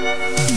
Música